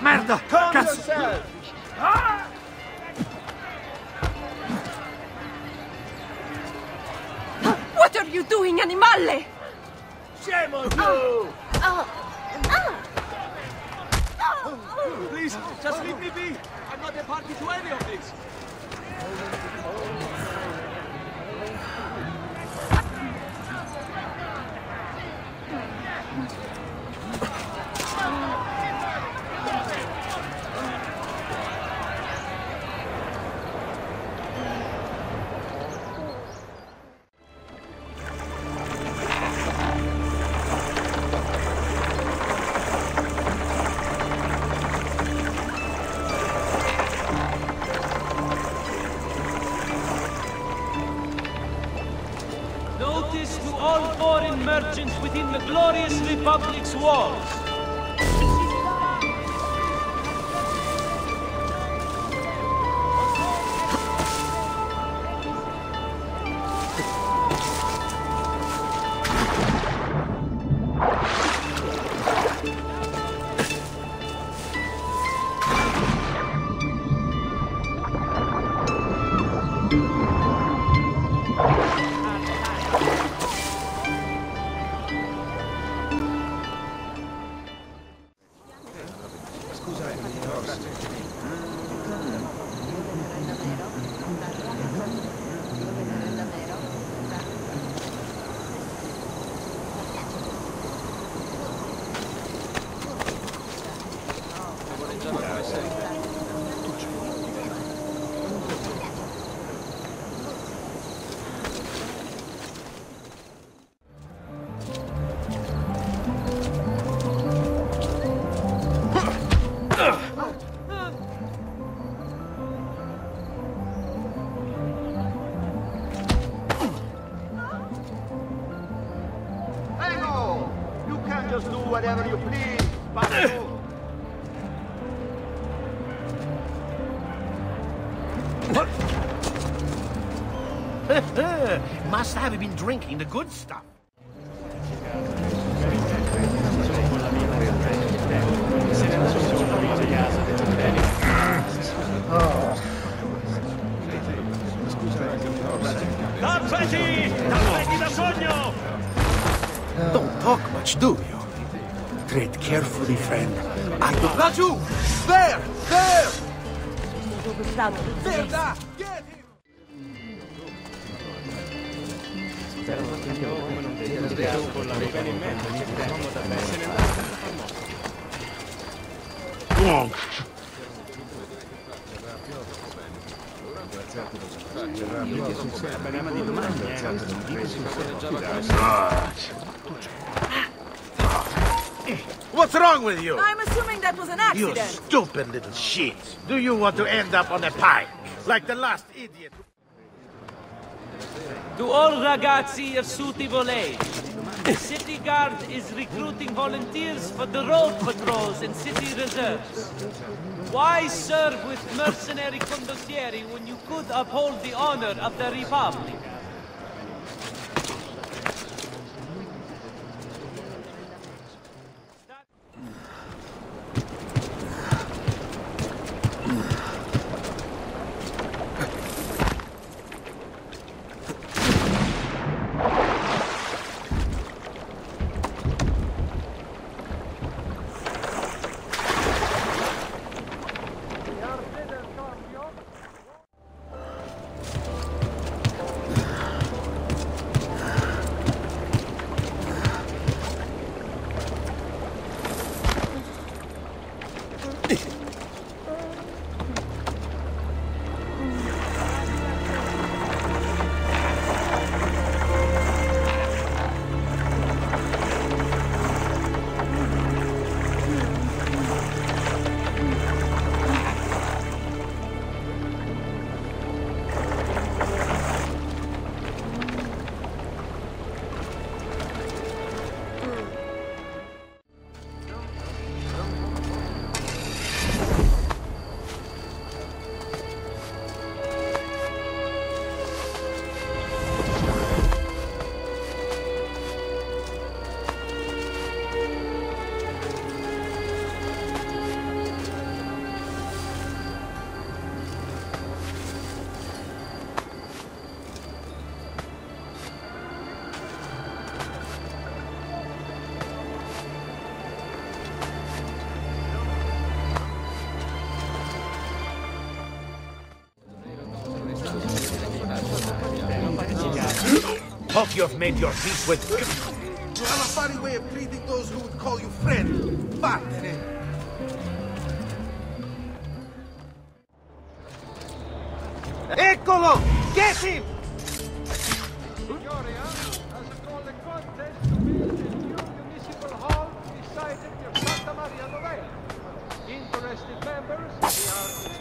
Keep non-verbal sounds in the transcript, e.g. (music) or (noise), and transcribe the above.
Merda! calm Cazzo! yourself? Ah! What are you doing, animale? Shame on ah! you! Oh. Please, just leave me be. I'm not a party to any of this. Notice to all foreign merchants within the glorious Republic's walls. Scusa, no, grazie. Just do whatever you please, Babu. (laughs) Must have been drinking the good stuff. Tappati! Tappati da sogno! Don't talk much, do you? Tread carefully, friend. I don't... Raju! There! There! There, da! Get him! Ah, What's wrong with you? I'm assuming that was an accident. You stupid little shit. Do you want to end up on a pike? Like the last idiot? To all ragazzi of suitable age, the city guard is recruiting volunteers for the road patrols and city reserves. Why serve with mercenary condottieri when you could uphold the honor of the Republic? Hope you've made your peace with... You have a funny way of treating those who would call you friend. Partner. Eccolo! Eh. Get him! Peoria, as